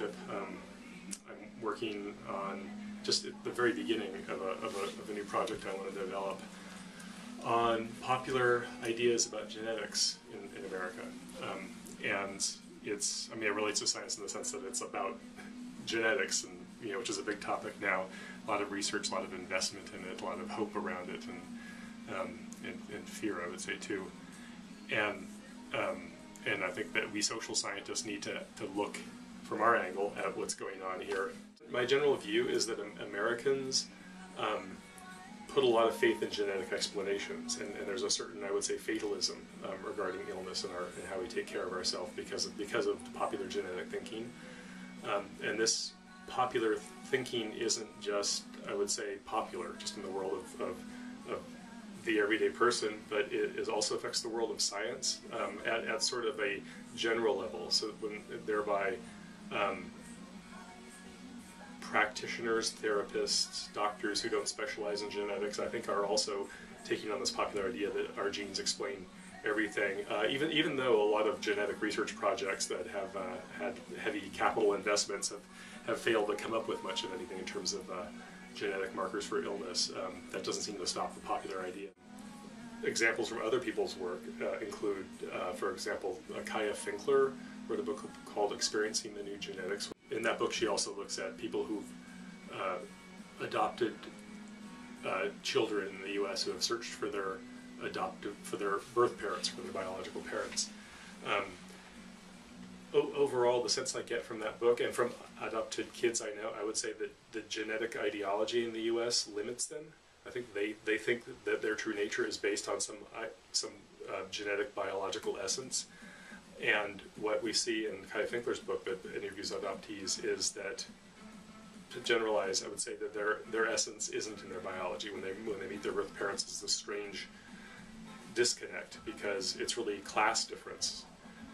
Um, I'm working on just at the very beginning of a, of a, of a new project I want to develop on popular ideas about genetics in, in America. Um, and it's, I mean, it relates to science in the sense that it's about genetics, and you know, which is a big topic now. A lot of research, a lot of investment in it, a lot of hope around it, and um, and, and, fear, I would say too. And um, and I think that we social scientists need to, to look from our angle at what's going on here. My general view is that Americans um, put a lot of faith in genetic explanations, and, and there's a certain, I would say, fatalism um, regarding illness and, our, and how we take care of ourselves because of, because of popular genetic thinking. Um, and this popular thinking isn't just, I would say, popular just in the world of, of, of the everyday person, but it, it, also affects the world of science um, at, at, sort of a general level. So when thereby um, practitioners, therapists, doctors who don't specialize in genetics, I think are also taking on this popular idea that our genes explain everything. Uh, even even though a lot of genetic research projects that have uh, had heavy capital investments have, have failed to come up with much of anything in terms of uh, genetic markers for illness, um, that doesn't seem to stop the popular idea. Examples from other people's work uh, include, uh, for example, Kaja Finkler wrote a book called Experiencing the New Genetics. In that book, she also looks at people who've uh, adopted children in the U.S. who have searched for their adoptive for their birth parents, for their biological parents. Um, overall, the sense I get from that book and from adopted kids I know, I would say that the genetic ideology in the U.S. limits them. I think they, they think that their true nature is based on some some uh, genetic biological essence. And what we see in Kaja Finkler's book that interviews adoptees is that, to generalize, I would say that their their essence isn't in their biology. When they when they meet their birth parents, it's this strange disconnect because it's really class difference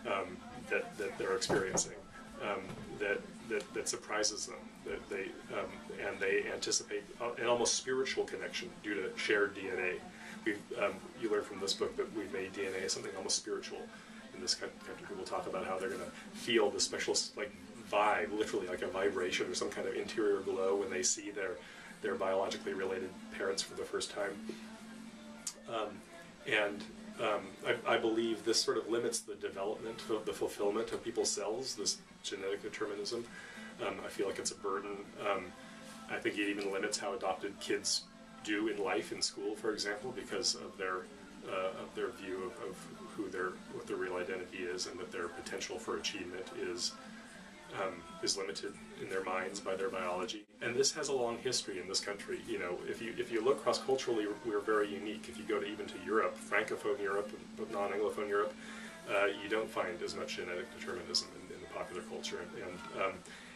um, that, that they're experiencing um, that, that, that surprises them. That they um, and they anticipate an almost spiritual connection due to shared DNA. We um, you learn from this book that we've made DNA something almost spiritual. In this country, people talk about how they're going to feel the special like vibe, literally like a vibration or some kind of interior glow when they see their their biologically related parents for the first time. Um, and um, I, I, believe this sort of limits the development of the fulfillment of people's cells, this genetic determinism. Um, I feel like it's a burden. Um, I think it even limits how adopted kids do in life in school, for example, because of their uh, of their view of, of, who their what their real identity is, and that their potential for achievement is um, is limited in their minds by their biology. And this has a long history in this country. You know, if you if you look cross culturally, we're very unique. If you go to even to Europe, francophone Europe, but non-anglophone Europe, uh, you don't find as much genetic determinism in, in the popular culture. And and, um,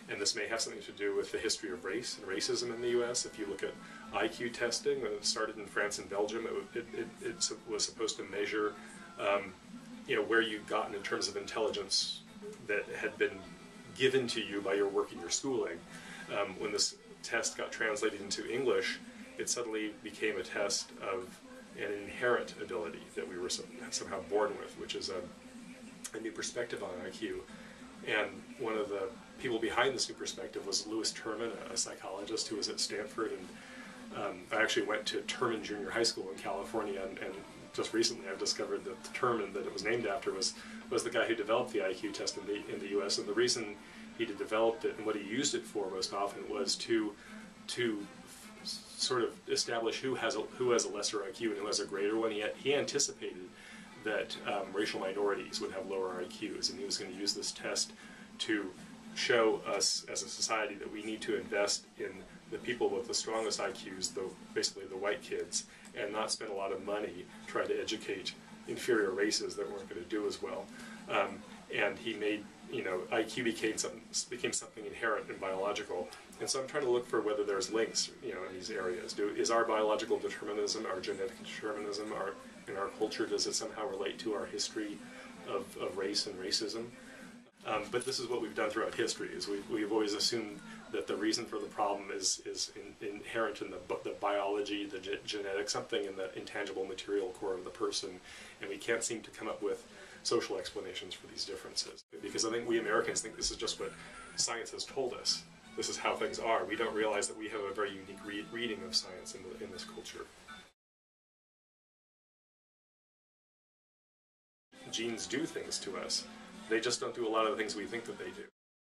and this may have something to do with the history of race and racism in the U.S. If you look at IQ testing, when it started in France and Belgium, it, it, it, it was supposed to measure, um, you know, where you'd gotten in terms of intelligence that had been given to you by your work and your schooling. Um, when this test got translated into English, it suddenly became a test of an inherent ability that we were somehow born with, which is a, a new perspective on IQ. And one of the people behind this new perspective was Lewis Terman, a psychologist who was at Stanford. And um, I actually went to Terman Junior High School in California, and, and just recently I've discovered that the Terman that it was named after was was the guy who developed the IQ test in the in the U.S. And the reason he developed it and what he used it for most often was to to sort of establish who has a, who has a lesser IQ and who has a greater one. He, he anticipated that um, racial minorities would have lower IQs, and he was going to use this test to show us as a society that we need to invest in the people with the strongest IQs, the, basically the white kids, and not spend a lot of money trying to educate inferior races that weren't going to do as well. Um, and he made, you know, IQ became something, became something inherent and biological. And so I'm trying to look for whether there's links, you know, in these areas. Do, is our biological determinism, our genetic determinism, our, in our culture, does it somehow relate to our history of, of race and racism? Um, but this is what we've done throughout history: is we, we've always assumed that the reason for the problem is is in, inherent in the the biology, the ge genetics, something in the intangible material core of the person, and we can't seem to come up with social explanations for these differences. Because I think we Americans think this is just what science has told us. This is how things are. We don't realize that we have a very unique re reading of science in, the, in this culture. Genes do things to us. They just don't do a lot of the things we think that they do.